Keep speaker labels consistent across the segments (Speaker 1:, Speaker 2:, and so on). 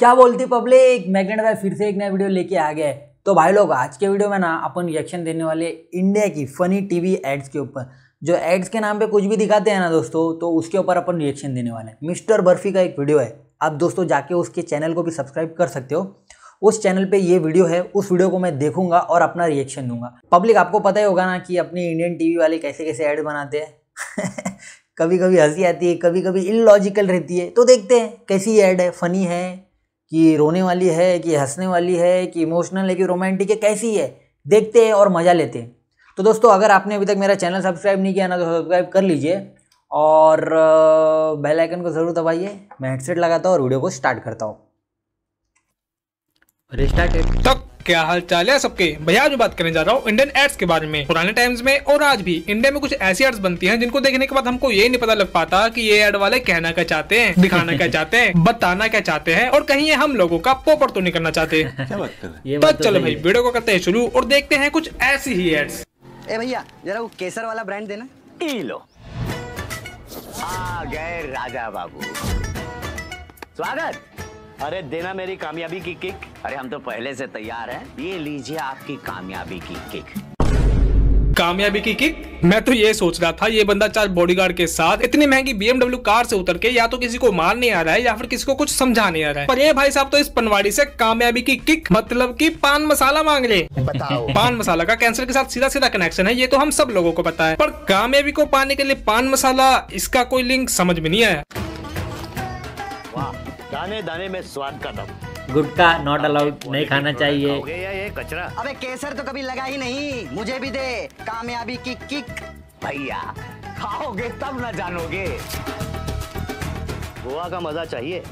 Speaker 1: क्या बोलती public magnet भाई फिर से एक नया वीडियो लेके आ गए तो भाई लोग, आज के वीडियो में ना, अपन रिएक्शन देने वाले इंडिया की फनी टीवी एड्स के ऊपर। जो एड्स के नाम पे कुछ भी दिखाते हैं ना दोस्तों तो उसके ऊपर अपन रिएक्शन देने वाले हैं। मिस्टर बर्फ़ी का एक वीडियो है। आप दोस्तों जाके उसके चैनल को भी सब्सक्राइब कर सकते हो। उस चैनल पे ये वीडियो है, उस वीडियो को मैं देखूँगा और अपना रिएक्शन दूँगा। पब्लिक आपको पता ही होगा ना कि अपनी इंडियन टीवी वाले कैसे कैसे ऐड बनाते हैं। कभी कभी हँसी आती है कभी कभी इलॉजिकल रहती है। तो देखते हैं, कैसी ऐड है फनी है कि रोने वाली है कि हंसने वाली है कि इमोशनल है कि रोमांटिक है कैसी है? देखते हैं और मज़ा लेते हैं। तो दोस्तों अगर आपने अभी तक मेरा चैनल सब्सक्राइब नहीं किया ना तो सब्सक्राइब कर लीजिए और बेल आइकन को ज़रूर दबाइए। मैं हेडसेट लगाता हूँ और वीडियो को स्टार्ट करता हूँ।
Speaker 2: तो क्या हाल चाल है सबके? भैया जो बात करने जा रहा हूँ इंडियन एड्स के बारे में। पुराने टाइम्स में और आज भी इंडिया में कुछ ऐसी एड्स बनती हैं जिनको देखने के बाद हमको ये नहीं पता लग पाता कि ये एड वाले कहना क्या चाहते हैं दिखाना क्या चाहते हैं बताना क्या चाहते हैं और कहीं ये हम लोगों का पोपर तो नहीं करना चाहते। तो चलो भाई वीडियो को करते हैं शुरू और देखते हैं कुछ ऐसी ही एड्स
Speaker 3: ए भैया जरा वो केसर वाला ब्रांड देना।
Speaker 4: लो। आ गए राजा बाबू। स्वागत। अरे देना मेरी कामयाबी की किक। अरे हम तो पहले से तैयार हैं। ये लीजिए आपकी कामयाबी की किक।
Speaker 2: कामयाबी की किक? मैं तो ये सोच रहा था ये बंदा चार बॉडीगार्ड के साथ इतनी महँगी बीएमडब्ल्यू कार से उतर के या तो किसी को मार नहीं आ रहा है या फिर किसी को कुछ समझा नहीं आ रहा है। पर ये भाई साहब तो इस पनवाड़ी से कामयाबी की किक मतलब की पान मसाला मांग ले। बताओ। पान मसाला का कैंसर के साथ सीधा सीधा कनेक्शन है ये तो हम सब लोगों को पता है। पर कामयाबी को पाने के लिए पान मसाला इसका कोई लिंक समझ में नहीं आया।
Speaker 4: दाने दाने में स्वाद का दम।
Speaker 1: गुटका नॉट अलाउड नहीं खाना चाहिए।
Speaker 4: या ये कचरा?
Speaker 3: अबे केसर तो कभी लगा ही नहीं। मुझे भी दे कामयाबी की किक।
Speaker 4: भैया खाओगे तब ना जानोगे। गोवा का मज़ा चाहिए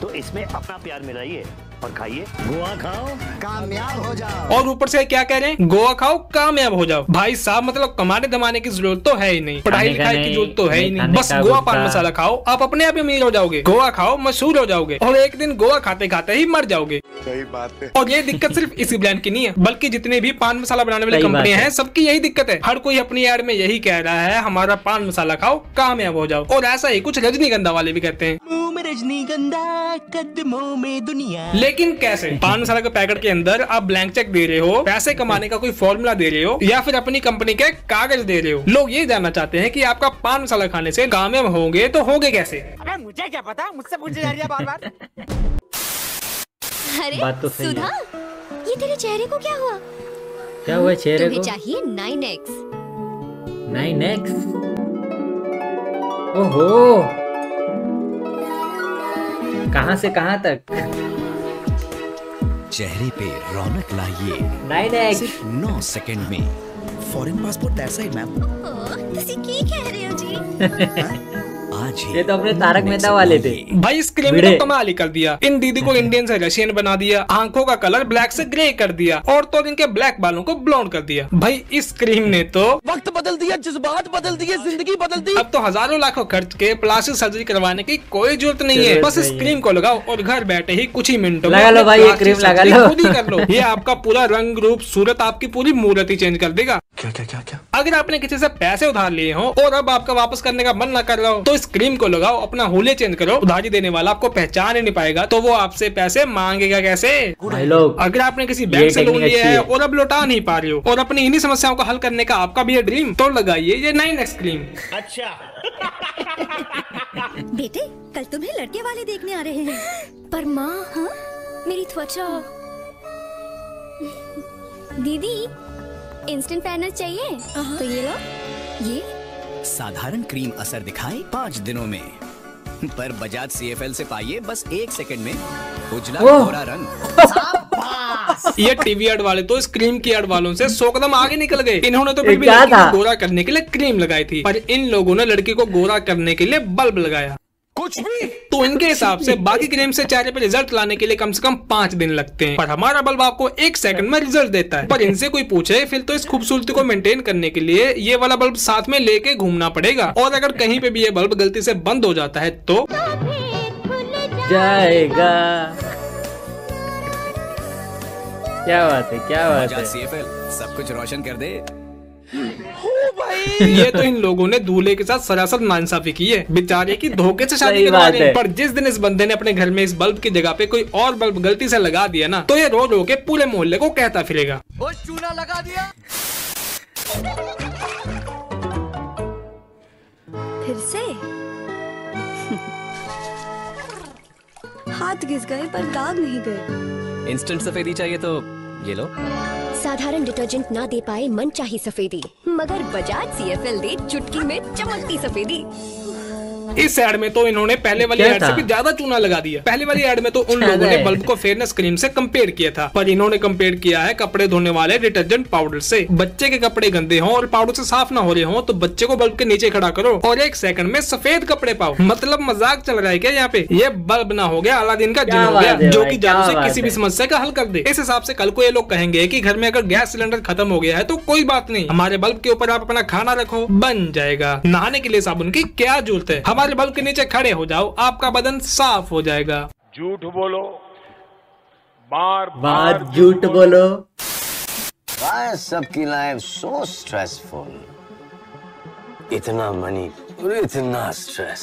Speaker 4: तो इसमें अपना प्यार मिलाइए। और खाइए। गोवा खाओ
Speaker 3: कामयाब हो जाओ।
Speaker 2: और ऊपर से क्या कह रहे हैं? गोवा खाओ कामयाब हो जाओ। भाई साहब मतलब कमाने दमाने की ज़रूरत तो है ही नहीं। पढ़ाई लिखाई की ज़रूरत तो है ही
Speaker 1: नहीं।
Speaker 2: बस गोवा पान मसाला खाओ आप अपने आप ही अमीर हो जाओगे। गोवा खाओ मशहूर हो जाओगे। और एक दिन गोवा खाते खाते ही मर जाओगे।
Speaker 5: सही बात है।
Speaker 2: और ये दिक्कत सिर्फ़ इसी ब्रांड की नहीं है बल्कि जितने भी पान मसाला बनाने वाली कंपनियाँ
Speaker 1: है।
Speaker 2: सबकी यही दिक्कत है। हर कोई अपनी एड में यही कह रहा है हमारा पान मसाला खाओ कामयाब हो जाओ। और ऐसा ही कुछ रजनीगंधा वाले भी कहते हैं।
Speaker 6: रजनीगंधा कदमों में दुनिया।
Speaker 2: लेकिन कैसे? पान मसाला के पैकेट के अंदर आप ब्लैंक चेक दे रहे हो पैसे कमाने का कोई फॉर्मूला दे रहे हो या फिर अपनी कंपनी के कागज़ दे रहे हो। लोग ये जानना चाहते हैं कि आपका पान मसाला खाने से कामयाब होंगे तो होंगे कैसे?
Speaker 6: अबे मुझे क्या पता? मुझसे पूछे जा रही है बार बार
Speaker 7: अरे
Speaker 1: बात तो सही है।
Speaker 7: सुधा ये तेरे चेहरे को क्या हुआ?
Speaker 1: क्या हुआ चेहरे को?
Speaker 7: चाहिए नाइन एक्स
Speaker 1: नाइन एक्स ओहो! कहाँ से कहाँ तक?
Speaker 8: चेहरे पे रौनक लाइए। सिर्फ़ नौ सेकंड में। Foreign passport that side ma'am
Speaker 7: की कह रहे हो
Speaker 8: जी? हाँ?
Speaker 1: ये तो अपने तारक मेहता वाले थे।
Speaker 2: भाई इस क्रीम ने। तो कमाल ही कर दिया। इन दीदी को इंडियन से रशियन बना दिया। आँखों का कलर ब्लैक से ग्रे कर दिया। और तो इनके ब्लैक बालों को ब्लॉन्ड कर दिया। भाई इस क्रीम ने तो
Speaker 6: वक्त बदल दिया जज्बात बदल दिए ज़िंदगी बदल दी।
Speaker 2: अब तो हज़ारों लाखों खर्च के प्लास्टिक सर्जरी करवाने की कोई ज़रूरत नहीं है। बस इस क्रीम को लगाओ और घर बैठे ही कुछ ही मिनटों में
Speaker 1: लगा लो भाई, ये क्रीम लगा लो।
Speaker 2: खुद ही कर लो। ये आपका पूरा रंग रूप सूरत आपकी पूरी मूर्त ही चेंज कर देगा।
Speaker 5: क्या क्या क्या क्या?
Speaker 2: अगर आपने किसी से पैसे उधार लिए हो और अब आपका वापस करने का मन न कर रहा हो तो इस क्रीम को लगाओ अपना हुलिया चेंज करो उधारी देने वाला आपको पहचान ही नहीं पाएगा तो वो आपसे पैसे मांगेगा कैसे? अगर आपने किसी बैंक से लोन लिया है
Speaker 1: है।
Speaker 2: और अब लौटा नहीं पा रहे हो और अपनी इन्हीं समस्याओं को हल करने का आपका भी ये ड्रीम तो लगाइए ये नाइन एक्स क्रीम अच्छा।
Speaker 7: बेटे कल तुम्हें लड़के वाले देखने आ रहे हैं। पर माँ हाँ? मेरी त्वचा। दीदी इंस्टेंट पैनल चाहिए? तो ये लो। ये
Speaker 8: साधारण क्रीम असर दिखाए पाँच दिनों में। पर बजाज सी एफ़ एल से पाइए बस एक सेकंड में। उजला। गोरा रंग।
Speaker 2: ये टीवी एड वाले तो इस क्रीम की एड वालों से सौ कदम आगे निकल गए। इन्होंने तो फिर भी गोरा करने के लिए क्रीम लगाई थी। पर इन लोगों ने लड़की को गोरा करने के लिए बल्ब लगाया।
Speaker 5: कुछ भी।
Speaker 2: तो इनके हिसाब से बाकी क्रीम से चेहरे पे रिज़ल्ट लाने के लिए कम से कम पाँच दिन लगते हैं। पर हमारा बल्ब आपको एक सेकंड में रिज़ल्ट देता है। पर इनसे कोई पूछे फिर तो इस खूबसूरती को मेंटेन करने के लिए ये वाला बल्ब साथ में लेके घूमना पड़ेगा। और अगर कहीं पे भी ये बल्ब गलती से बंद हो जाता है तो
Speaker 1: जाएगा। क्या बात है क्या बात है।
Speaker 8: सब कुछ रोशन कर दे।
Speaker 2: ये तो इन लोगों ने दूल्हे के साथ सरासर नाइंसाफी की है। बेचारे की धोखे से शादी करवा रहे हैं। पर जिस दिन इस बंदे ने अपने घर में इस बल्ब की जगह पे कोई और बल्ब गलती से लगा दिया ना तो ये रो रो के पूरे मोहल्ले को कहता फिरेगा। चूना लगा दिया।
Speaker 7: फिर से? हाथ घिस गए पर दाग नहीं गए।
Speaker 8: इंस्टेंट सफेदी चाहिए तो ये लो।
Speaker 7: साधारण डिटर्जेंट ना दे पाए मन चाही सफेदी, मगर बजाज सी एफ़ एल दे चुटकी में चमकती सफेदी।
Speaker 2: इस एड में तो इन्होंने पहले वाली एड से भी ज़्यादा चूना लगा दिया। पहले वाली एड में तो उन लोगों ने बल्ब को फेयरनेस क्रीम से कंपेयर किया था। पर इन्होंने कंपेयर किया है कपड़े धोने वाले डिटर्जेंट पाउडर से। बच्चे के कपड़े गंदे हों और पाउडर से साफ़ ना हो रहे हों तो बच्चे को बल्ब के नीचे खड़ा करो और एक सेकंड में सफ़ेद कपड़े पाओ। मतलब मज़ाक चल रहा है क्या यहाँ पे? ये बल्ब ना हो गया अलादीन का जिन हो गया जो
Speaker 1: की
Speaker 2: कि जादू से किसी भी समस्या का हल कर दे। इस हिसाब से कल को ये लोग कहेंगे की घर में अगर गैस सिलेंडर खत्म हो गया है तो कोई बात नहीं। हमारे बल्ब के ऊपर आप अपना खाना रखो बन जाएगा। नहाने के लिए साबुन की क्या ज़रूरत है? हमारे बल्ब के नीचे खड़े हो जाओ आपका बदन साफ़ हो जाएगा।
Speaker 5: झूठ बोलो। बार
Speaker 1: बार झूठ बोलो।
Speaker 4: Why सबकी लाइफ सो स्ट्रेसफुल इतना मनी और इतना स्ट्रेस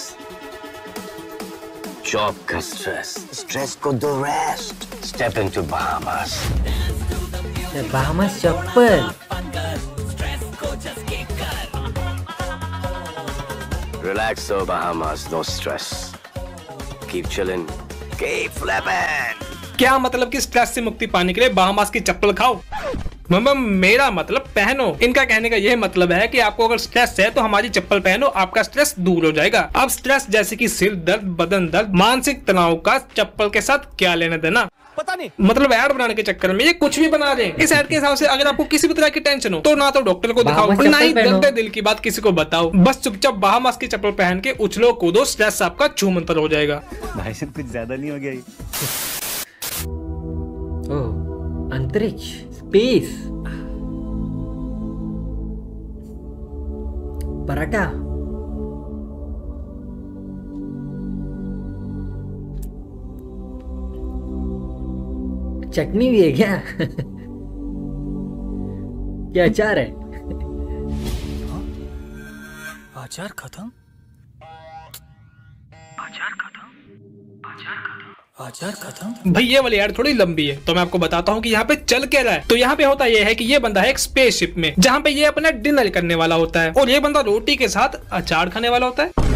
Speaker 4: जॉब का स्ट्रेस स्ट्रेस को दो rest step into Bahamas
Speaker 1: Bahamas चप्पल।
Speaker 4: Relax, so Bahamas, no stress. Keep chilling. Keep flipping.
Speaker 2: क्या मतलब कि स्ट्रेस से मुक्ति पाने के लिए बाहमास की चप्पल खाओ मेरा मतलब पहनो इनका कहने का यह मतलब है कि आपको अगर स्ट्रेस है तो हमारी चप्पल पहनो आपका स्ट्रेस दूर हो जाएगा अब स्ट्रेस जैसे कि सिर दर्द बदन दर्द मानसिक तनाव का चप्पल के साथ क्या लेना देना
Speaker 6: पता नहीं।
Speaker 2: मतलब ऐड बनाने के चक्कर में ये कुछ भी बना रहे इस ऐड के हिसाब से अगर आपको किसी भी तरह की टेंशन हो तो ना तो डॉक्टर को दिखाओ ना ही। दर्द दिल की बात किसी को बताओ। बस चुपचाप बाहमास की चप्पल पहन के उछलो कूदो स्ट्रेस आपका छूमंतर हो जाएगा।
Speaker 6: भाई साहब कुछ ज़्यादा नहीं हो गया
Speaker 1: अंतरिक्ष स्पेस पराठा। चटनी भी है क्या? क्या अचार है?
Speaker 6: अचार खत्म? अचार खत्म?
Speaker 2: भाई ये वाली ऐड थोड़ी लंबी है तो मैं आपको बताता हूँ कि यहाँ पे चल क्या रहा है। तो यहाँ पे होता ये है कि ये बंदा है एक स्पेसशिप में जहाँ पे ये अपना डिनर करने वाला होता है और ये बंदा रोटी के साथ अचार खाने वाला होता है।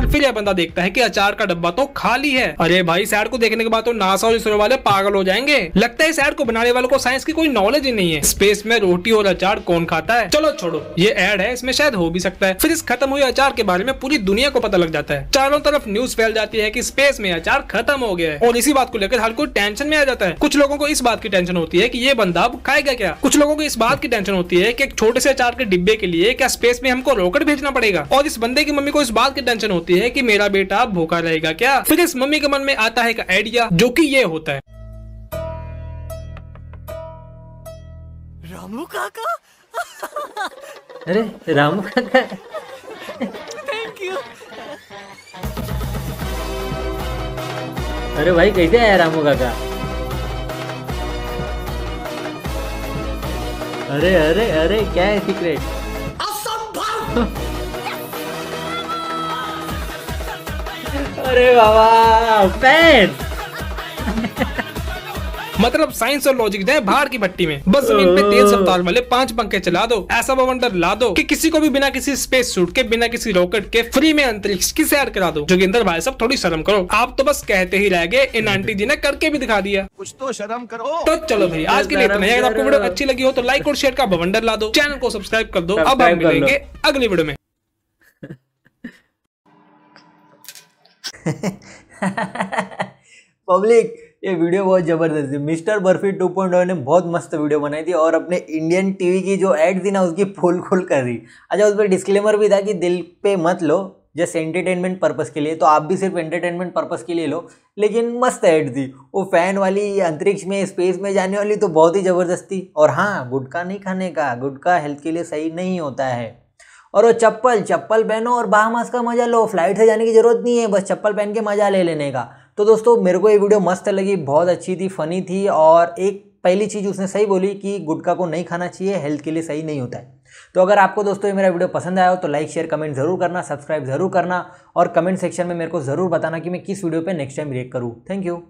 Speaker 2: पर फिर यह बंदा देखता है कि अचार का डब्बा तो खाली है। अरे भाई इस ऐड को देखने के बाद तो नासा और इसरो वाले पागल हो जाएँगे। लगता है इस ऐड को बनाने वालों को साइंस की कोई नॉलेज ही नहीं है। स्पेस में रोटी और अचार कौन खाता है? चलो छोड़ो, ये ऐड है, इसमें शायद हो भी सकता है। फिर इस खत्म हुए अचार के बारे में पूरी दुनिया को पता लग जाता है। चारों तरफ़ न्यूज़ फैल जाती है कि स्पेस में अचार खत्म हो गया है। और इसी बात को लेकर हर कोई टेंशन में आ जाता है। कुछ लोगों को इस बात की टेंशन होती है कि ये बंदा अब खाएगा क्या? कुछ लोगों को इस बात की टेंशन होती है कि एक छोटे से अचार के डिब्बे के लिए क्या स्पेस में हमको रॉकेट भेजना पड़ेगा? और इस बंदे की मम्मी को इस बात की टेंशन होती है कि मेरा बेटा भूखा रहेगा क्या? फिर इस मम्मी के मन में आता है एक आइडिया जो कि ये होता है।
Speaker 6: रामू काका?
Speaker 1: अरे रामू काका।
Speaker 6: थैंक यू
Speaker 1: अरे भाई कैसे आया रामू काका? अरे अरे अरे क्या है सीक्रेट अरे बाबा फ़ैन
Speaker 2: मतलब साइंस और लॉजिक जाए बाहर की भट्टी में। बस ज़मीन पे तेज रफ्तार वाले पाँच पंखे चला दो ऐसा बवंडर ला दो कि किसी को भी बिना किसी स्पेस सूट के बिना किसी रॉकेट के फ्री में अंतरिक्ष की सैर करा दो। जोगिंदर भाई साहब थोड़ी शर्म करो। आप तो बस कहते ही रह गए इन आंटी जी ने करके भी दिखा दिया।
Speaker 6: कुछ तो शर्म करो।
Speaker 2: तो चलो भाई आज के लिए इतना ही। अगर आपको वीडियो अच्छी लगी हो तो लाइक और शेयर का बवंडर ला दो। चैनल को सब्सक्राइब कर दो। अब हम। मिलेंगे अगली वीडियो में।
Speaker 1: पब्लिक ये वीडियो बहुत ज़बरदस्त थी। मिस्टर बर्फ़ी 2.0 ने बहुत मस्त वीडियो बनाई थी और अपने इंडियन टीवी की जो एड थी ना, उसकी फुल फुल कर दी। अच्छा उस पर डिस्क्लेमर भी था कि दिल पे मत लो जस्ट एंटरटेनमेंट पर्पस के लिए। तो आप भी सिर्फ़ एंटरटेनमेंट पर्पस के लिए लो, लेकिन मस्त ऐड थी। वो फ़ैन वाली अंतरिक्ष में स्पेस में जाने वाली तो बहुत ही ज़बरदस्त थी। और हाँ गुटखा नहीं खाने का। गुटखा हेल्थ के लिए सही नहीं होता है। और वो चप्पल चप्पल पहनो और बाहमास का मज़ा लो फ़्लाइट से जाने की ज़रूरत नहीं है, बस चप्पल पहन के मज़ा ले लेने का। तो दोस्तों, मेरे को ये वीडियो मस्त लगी, बहुत अच्छी थी फनी थी और एक पहली चीज़ उसने सही बोली कि गुटखा को नहीं खाना चाहिए हेल्थ के लिए सही नहीं होता है। तो अगर आपको दोस्तों ये मेरा वीडियो पसंद आया हो तो लाइक शेयर कमेंट ज़रूर करना सब्सक्राइब ज़रूर करना और कमेंट सेक्शन में मेरे को ज़रूर बताना कि मैं किस वीडियो पे नेक्स्ट टाइम रिएक्ट करूँ। Thank you